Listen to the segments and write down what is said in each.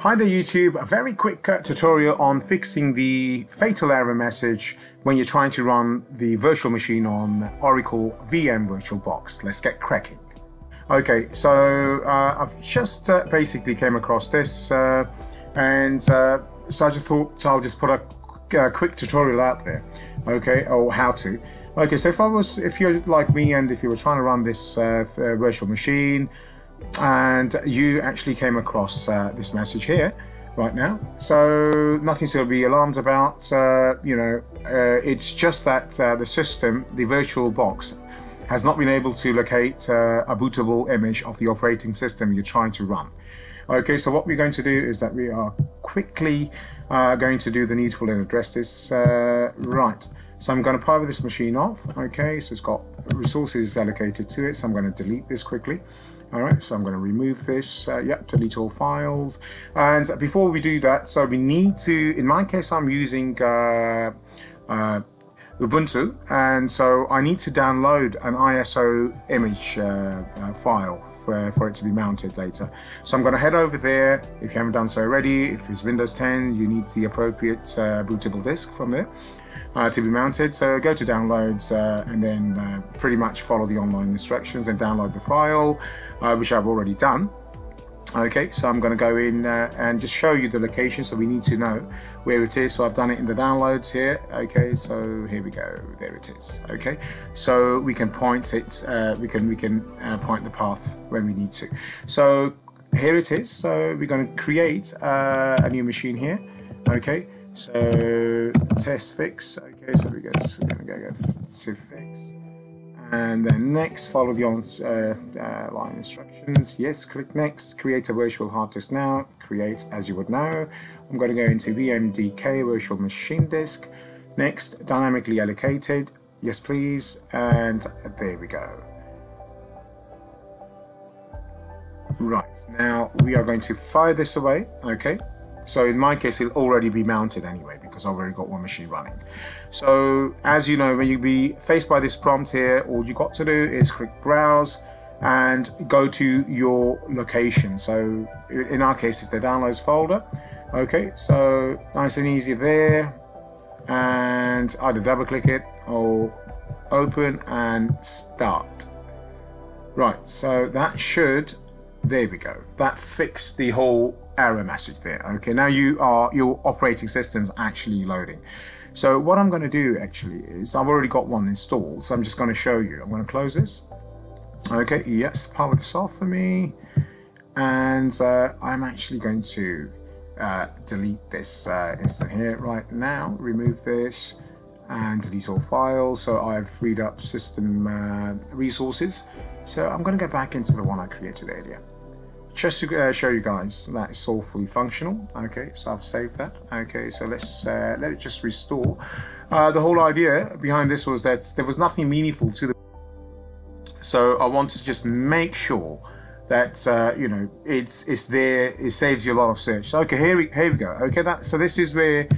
Hi there YouTube, a very quick uh, tutorial on fixing the fatal error message when you're trying to run the virtual machine on Oracle VM VirtualBox. Let's get cracking. Okay, so uh, I've just uh, basically came across this uh, and uh, so I just thought I'll just put a, a quick tutorial out there, okay, or how to. Okay, so if I was, if you're like me and if you were trying to run this uh, virtual machine, and you actually came across uh, this message here right now. So nothing to be alarmed about. Uh, you know, uh, it's just that uh, the system, the virtual box, has not been able to locate uh, a bootable image of the operating system you're trying to run. Okay, so what we're going to do is that we are quickly uh, going to do the needful and address this right. So I'm going to power this machine off. Okay, so it's got resources allocated to it. So I'm going to delete this quickly. All right, so I'm going to remove this. Uh, yep, delete all files. And before we do that, so we need to, in my case, I'm using uh, uh, Ubuntu. And so I need to download an ISO image uh, uh, file for, for, it to be mounted later. So I'm going to head over there. If you haven't done so already, if it's Windows 10, you need the appropriate uh, bootable disk from there uh, to be mounted. So go to downloads uh, and then uh, pretty much follow the online instructions and download the file, uh, which I've already done. Okay, so I'm going to go in uh, and just show you the location so we need to know where it is. So I've done it in the downloads here. Okay, so here we go. There it is. Okay, so we can point it, uh, we can we can point the path when we need to. So here it is. So we're going to create a new machine here. Okay, so test fix. Okay, so we go. So we're going to go to fix, and then next follow the on uh, uh, line instructions. Yes, click next. Create a virtual hard disk now. Create as you would know. I'm going to go into VMDK virtual machine disk. Next, dynamically allocated. Yes, please. And there we go. Right, now we are going to fire this away, okay? So in my case, it'll already be mounted anyway because I've already got one machine running. So as you know, when you be faced by this prompt here, all you got to do is click browse and go to your location. So in our case, it's the downloads folder. Okay, so nice and easy there. And either double click it or open and start. Right, so that should, there we go. That fixed the whole error message there. Okay, now you are your operating system's actually loading. So what I'm going to do actually is I've already got one installed, so I'm just going to show you. I'm going to close this. Okay, yes, power this off for me, and uh, I'm actually going to uh, delete this uh, instant here right now. Remove this and delete all files. So I've freed up system uh, resources. So I'm going to go back into the one I created earlier just to uh, show you guys that it's all fully functional. Okay so I've saved that. Okay so let's uh, let it just restore. Uh, the whole idea behind this was that there was nothing meaningful to the so I wanted to just make sure that uh, you know it's it's there it saves you a lot of search. Okay here we here we go. Okay that so this is where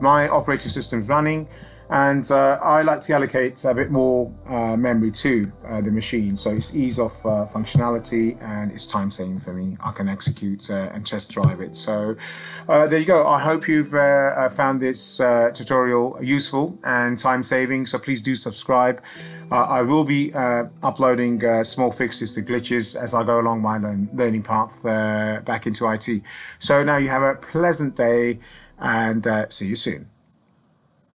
my operating system is running and uh, I like to allocate a bit more uh, memory to uh, the machine. So it's ease of uh, functionality and it's time saving for me. I can execute uh, and test drive it. So uh, there you go. I hope you've found this tutorial useful and time saving. So please do subscribe. I will be uploading small fixes to glitches as I go along my learn learning path back into IT so now you have a pleasant day and see you soon